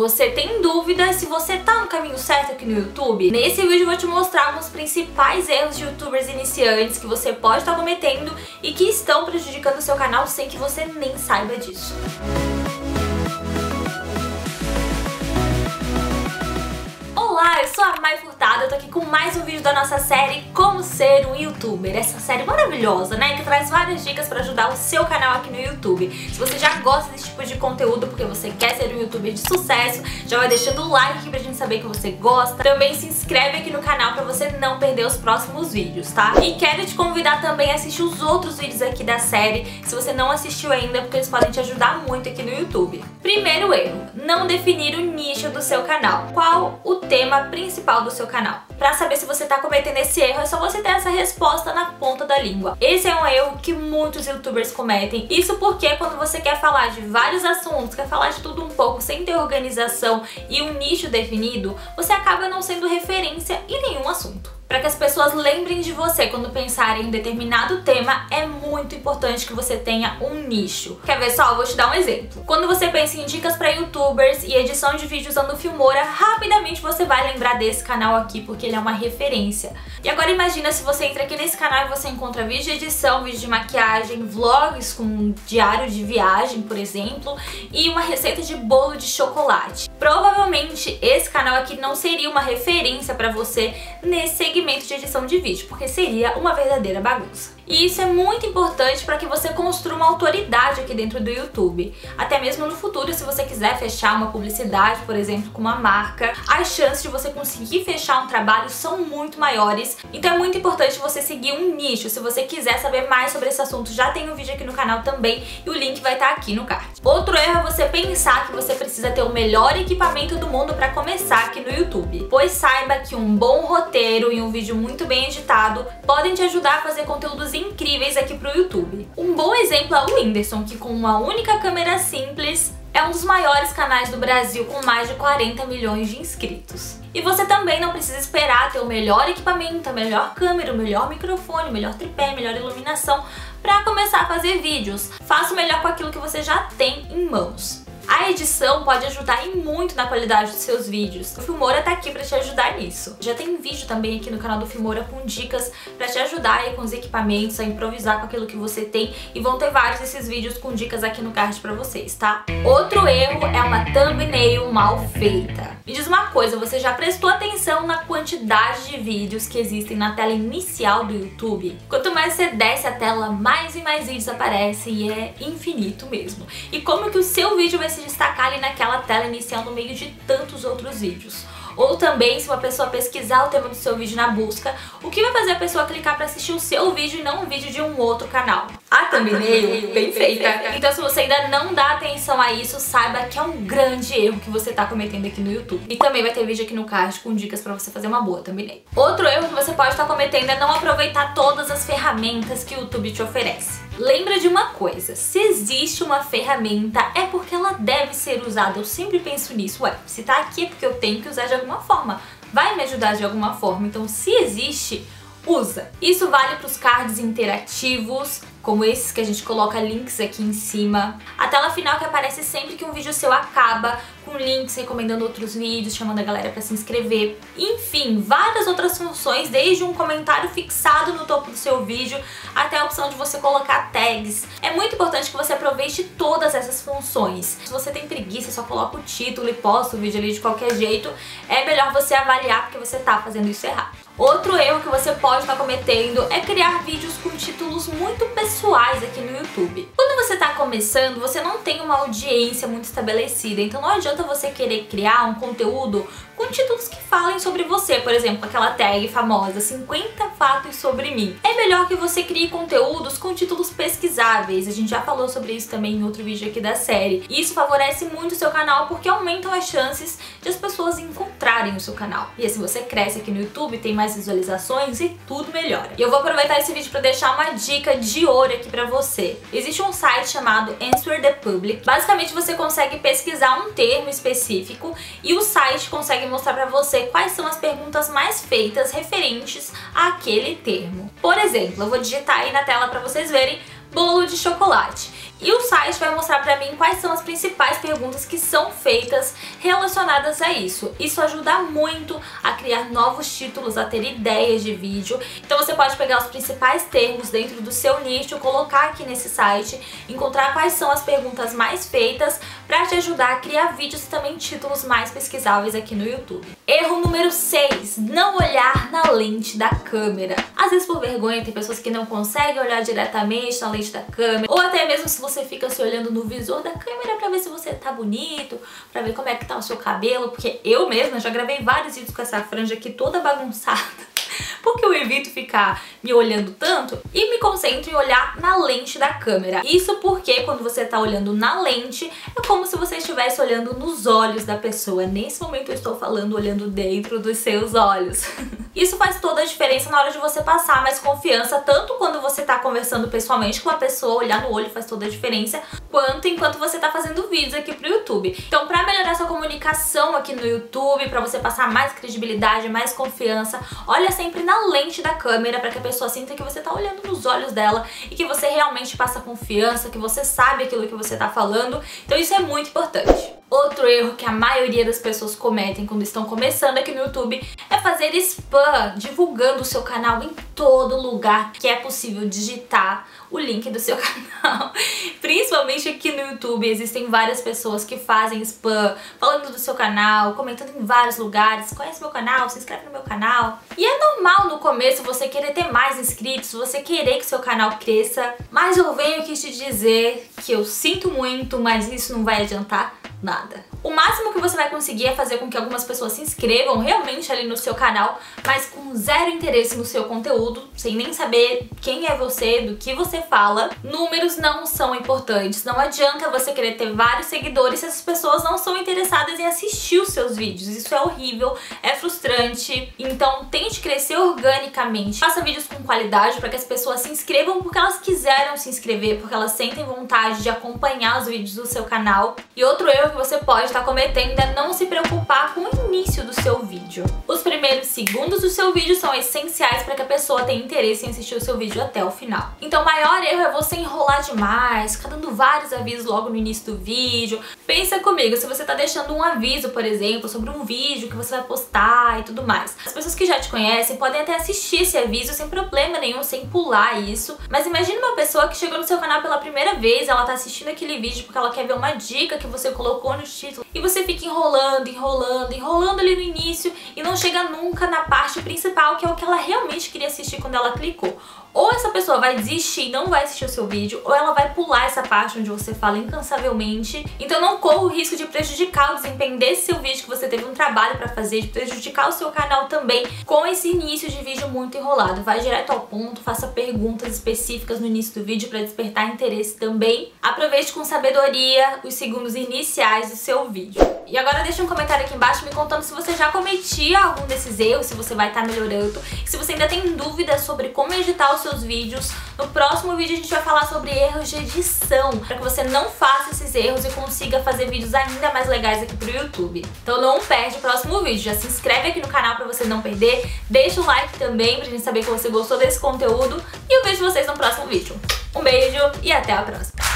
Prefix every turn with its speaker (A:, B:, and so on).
A: Você tem dúvida se você tá no caminho certo aqui no YouTube? Nesse vídeo eu vou te mostrar os principais erros de youtubers iniciantes que você pode estar cometendo e que estão prejudicando o seu canal sem que você nem saiba disso. Olá, sou a Mai Furtado, eu tô aqui com mais um vídeo da nossa série Como Ser um Youtuber. Essa série maravilhosa, né, que traz várias dicas pra ajudar o seu canal aqui no YouTube. Se você já gosta desse tipo de conteúdo porque você quer ser um youtuber de sucesso, já vai deixando o like aqui pra gente saber que você gosta. Também se inscreve aqui no canal pra você não perder os próximos vídeos, tá? E quero te convidar também a assistir os outros vídeos aqui da série, se você não assistiu ainda, porque eles podem te ajudar muito aqui no YouTube. Primeiro erro, não definir o nicho do seu canal. Qual o tema principal do seu canal. Para saber se você está cometendo esse erro, é só você ter essa resposta na ponta da língua. Esse é um erro que muitos youtubers cometem. Isso porque quando você quer falar de vários assuntos, quer falar de tudo um pouco sem ter organização e um nicho definido, você acaba não sendo referência em nenhum assunto. Para que as pessoas lembrem de você quando pensarem em determinado tema, é muito importante que você tenha um nicho. Quer ver só? Eu vou te dar um exemplo. Quando você pensa em dicas para youtubers e edição de vídeo usando Filmora, rapidamente você vai lembrar desse canal aqui, porque ele é uma referência. E agora imagina se você entra aqui nesse canal e você encontra vídeo de edição, vídeo de maquiagem, vlogs com diário de viagem, por exemplo, e uma receita de bolo de chocolate. Provavelmente esse canal aqui não seria uma referência para você nesse segmento segmento de edição de vídeo, porque seria uma verdadeira bagunça. E isso é muito importante para que você construa uma autoridade aqui dentro do YouTube. Até mesmo no futuro, se você quiser fechar uma publicidade, por exemplo, com uma marca, as chances de você conseguir fechar um trabalho são muito maiores. Então é muito importante você seguir um nicho. Se você quiser saber mais sobre esse assunto, já tem um vídeo aqui no canal também e o link vai estar aqui no card. Outro erro é você pensar que você precisa ter o melhor equipamento do mundo para começar aqui no YouTube. Pois saiba que um bom roteiro e um vídeo muito bem editado podem te ajudar a fazer conteúdos incríveis aqui pro YouTube. Um bom exemplo é o Whindersson, que com uma única câmera simples é um dos maiores canais do Brasil com mais de 40 milhões de inscritos. E você também não precisa esperar ter o melhor equipamento, a melhor câmera, o melhor microfone, o melhor tripé, a melhor iluminação para começar a fazer vídeos. Faça o melhor com aquilo que você já tem em mãos. A edição pode ajudar e muito na qualidade dos seus vídeos. O Filmora tá aqui pra te ajudar nisso. Já tem vídeo também aqui no canal do Filmora com dicas pra te ajudar aí com os equipamentos, a improvisar com aquilo que você tem e vão ter vários desses vídeos com dicas aqui no card pra vocês, tá? Outro erro é uma thumbnail mal feita. Me diz uma coisa, você já prestou atenção na quantidade de vídeos que existem na tela inicial do YouTube? Quanto mais você desce a tela, mais e mais vídeos aparecem e é infinito mesmo. E como que o seu vídeo vai se destacar ali naquela tela inicial no meio de tantos outros vídeos. Ou também, se uma pessoa pesquisar o tema do seu vídeo na busca, o que vai fazer a pessoa clicar para assistir o seu vídeo e não um vídeo de um outro canal? A thumbnail, bem feita. Então se você ainda não dá atenção a isso, saiba que é um grande erro que você tá cometendo aqui no YouTube. E também vai ter vídeo aqui no card com dicas para você fazer uma boa thumbnail. Outro erro que você pode estar cometendo é não aproveitar todas as ferramentas que o YouTube te oferece. Lembra de uma coisa, se existe uma ferramenta é porque ela deve ser usada. Eu sempre penso nisso, ué, se tá aqui é porque eu tenho que usar de alguma forma. Vai me ajudar de alguma forma, então se existe, usa. Isso vale para os cards interativos, como esses que a gente coloca links aqui em cima. A tela final que aparece sempre que um vídeo seu acaba, com links recomendando outros vídeos, chamando a galera para se inscrever. Enfim, várias outras funções, desde um comentário fixado no topo do seu vídeo até a opção de você colocar tags. É muito importante que você aproveite todas essas funções. Se você tem preguiça, só coloca o título e posta o vídeo ali de qualquer jeito, é melhor você avaliar porque você tá fazendo isso errado. Outro erro que você pode estar cometendo é criar vídeos com títulos muito pessoais aqui no YouTube. Quando você está começando, você não tem uma audiência muito estabelecida, então não adianta você querer criar um conteúdo com títulos que falem sobre você, por exemplo, aquela tag famosa 50 fatos sobre mim. É melhor que você crie conteúdos com títulos pesquisáveis, a gente já falou sobre isso também em outro vídeo aqui da série. E isso favorece muito o seu canal porque aumentam as chances de as pessoas encontrarem o seu canal. E assim você cresce aqui no YouTube, tem mais visualizações e tudo melhora. E eu vou aproveitar esse vídeo para deixar uma dica de ouro aqui para você. Existe um site chamado Answer the Public. Basicamente você consegue pesquisar um termo específico e o site consegue consegue mostrar para você quais são as perguntas mais feitas referentes àquele termo. Por exemplo, eu vou digitar aí na tela para vocês verem bolo de chocolate. E o site vai mostrar pra mim quais são as principais perguntas que são feitas relacionadas a isso. Isso ajuda muito a criar novos títulos, a ter ideias de vídeo. Então você pode pegar os principais termos dentro do seu nicho, colocar aqui nesse site, encontrar quais são as perguntas mais feitas para te ajudar a criar vídeos e também títulos mais pesquisáveis aqui no YouTube. Erro número 6, não olhar na lente da câmera. Às vezes por vergonha tem pessoas que não conseguem olhar diretamente na lente da câmera, ou até mesmo se você fica se olhando no visor da câmera para ver se você tá bonito, para ver como é que tá o seu cabelo, porque eu mesma já gravei vários vídeos com essa franja aqui toda bagunçada porque eu evito ficar me olhando tanto e me concentro em olhar na lente da câmera. Isso porque quando você tá olhando na lente, é como se você estivesse olhando nos olhos da pessoa. Nesse momento eu estou falando olhando dentro dos seus olhos. Isso faz toda a diferença na hora de você passar mais confiança, tanto quando você tá conversando pessoalmente com a pessoa, olhar no olho faz toda a diferença, quanto enquanto você tá fazendo vídeos aqui pro YouTube. Então, pra melhorar sua comunicação aqui no YouTube, pra você passar mais credibilidade, mais confiança, olha sempre na lente da câmera pra que a pessoa sinta que você tá olhando nos olhos dela e que você realmente passa confiança, que você sabe aquilo que você tá falando. Então isso é muito importante. Outro erro que a maioria das pessoas cometem quando estão começando aqui no YouTube fazer spam, divulgando o seu canal em todo lugar que é possível digitar o link do seu canal. Principalmente aqui no YouTube existem várias pessoas que fazem spam, falando do seu canal, comentando em vários lugares, conhece meu canal, se inscreve no meu canal. E é normal no começo você querer ter mais inscritos, você querer que seu canal cresça, mas eu venho aqui te dizer que eu sinto muito, mas isso não vai adiantar nada. O máximo que você vai conseguir é fazer com que algumas pessoas se inscrevam realmente ali no seu canal, mas com zero interesse no seu conteúdo, sem nem saber quem é você, do que você fala. Números não são importantes. Não adianta você querer ter vários seguidores se essas pessoas não são interessadas em assistir os seus vídeos. Isso é horrível, é frustrante. Então tente crescer organicamente. Faça vídeos com qualidade para que as pessoas se inscrevam porque elas quiseram se inscrever, porque elas sentem vontade de acompanhar os vídeos do seu canal. E outro erro que você pode estar cometendo é não se preocupar com o início do seu vídeo. Os primeiros segundos do seu vídeo são essenciais para que a pessoa tenha interesse em assistir o seu vídeo até o final. Então o maior erro é você enrolar demais, ficar dando vários avisos logo no início do vídeo. Pensa comigo, se você está deixando um aviso, por exemplo, sobre um vídeo que você vai postar e tudo mais. As pessoas que já te conhecem podem até assistir esse aviso sem problema nenhum, sem pular isso. Mas imagine uma pessoa que chegou no seu canal pela primeira vez, ela tá assistindo aquele vídeo porque ela quer ver uma dica que você colocou no título e você fica enrolando, enrolando, enrolando ali no início e não chega nunca na parte principal, que é o que ela realmente queria assistir quando ela clicou. Ou essa pessoa vai desistir e não vai assistir o seu vídeo, ou ela vai pular essa parte onde você fala incansavelmente. Então não corra o risco de prejudicar o desempenho desse seu vídeo que você teve um trabalho pra fazer, de prejudicar o seu canal também com esse início de vídeo muito enrolado. Vai direto ao ponto, faça perguntas específicas no início do vídeo para despertar interesse também. Aproveite com sabedoria os segundos iniciais do seu vídeo. E agora deixa um comentário aqui embaixo me contando se você já cometia algum desses erros, se você vai estar tá melhorando, se você ainda tem dúvidas sobre como editar os seus vídeos. No próximo vídeo a gente vai falar sobre erros de edição, para que você não faça esses erros e consiga fazer vídeos ainda mais legais aqui pro YouTube. Então não perde o próximo vídeo, já se inscreve aqui no canal para você não perder, deixa o like também pra gente saber que você gostou desse conteúdo e eu vejo vocês no próximo vídeo. Um beijo e até a próxima!